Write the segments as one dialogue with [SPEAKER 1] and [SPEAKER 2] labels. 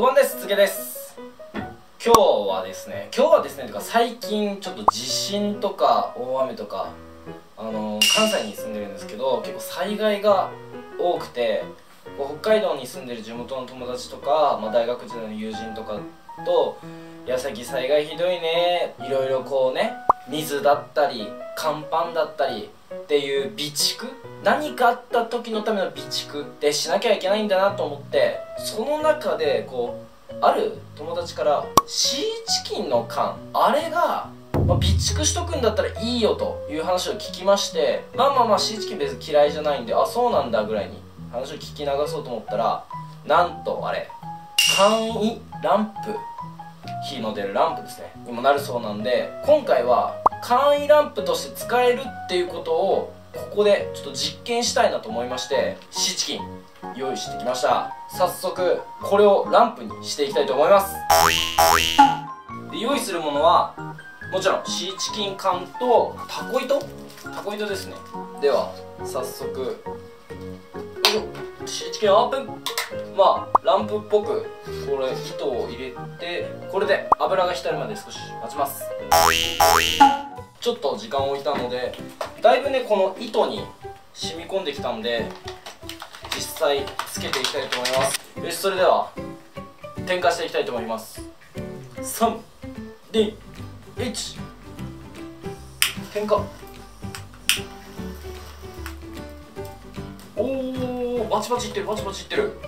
[SPEAKER 1] お盆です。つげです。今日はですね今日はですねとか最近ちょっと地震とか大雨とかあのー、関西に住んでるんですけど結構災害が多くて北海道に住んでる地元の友達とか、まあ、大学時代の友人とかと「矢先災害ひどいね」いろいろこうね水だったり乾パンだったりっていう備蓄？何かあった時のための備蓄ってしなきゃいけないんだなと思ってその中でこうある友達からシーチキンの缶あれがま、備蓄しとくんだったらいいよという話を聞きましてまあまあまあシーチキン別に嫌いじゃないんであそうなんだぐらいに話を聞き流そうと思ったらなんとあれ簡易ランプ火の出るランプですねにもなるそうなんで今回は簡易ランプとして使えるっていうことをここでちょっと実験したいなと思いましてシーチキン用意してきました。早速これをランプにしていきたいと思います。で用意するものはもちろんシーチキン缶とタコ糸？タコ糸ですね。では早速シーチキンオープン。まあランプっぽくこれ糸を入れてこれで油が浸るまで少し待ちます。ちょっと時間を置いたのでだいぶねこの糸に染み込んできたんで実際つけていきたいと思います。よしそれでは点火していきたいと思います。321点火。おおバチバチいってるバチバチいってる。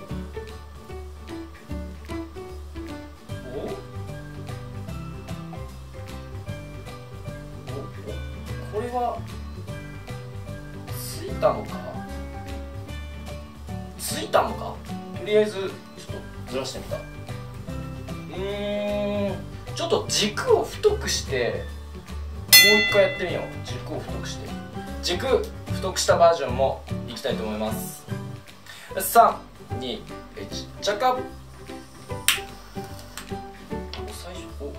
[SPEAKER 1] はついたのか？ついたのか？とりあえずちょっとずらしてみた。うん。ちょっと軸を太くしてもう一回やってみよう。軸を太くして。軸太くしたバージョンもいきたいと思います。321チャカ最初おお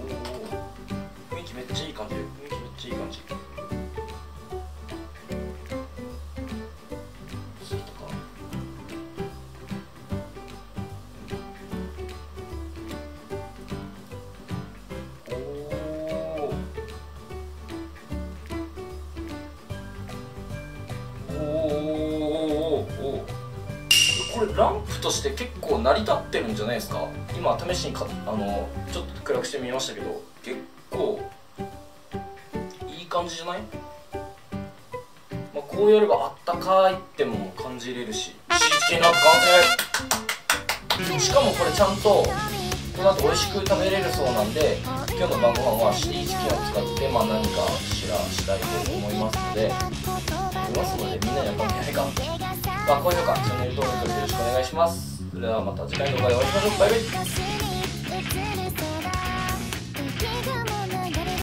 [SPEAKER 1] これランプとして結構成り立ってるんじゃないですか？今試しにかあのちょっと暗くしてみましたけど結構いい感じじゃない、まあ、こうやればあったかいっても感じれるし。シーチキンランプ完成！しかもこれちゃんとこの後美味しく食べれるそうなんで今日の晩ご飯はシリーチキンを使ってまあ何かしらしたいと思いますのでいますのでみんなやっぱまあ、高評価、チャンネル登録よろしくお願いします。それではまた次回の動画でお会いしましょう。バイバイ。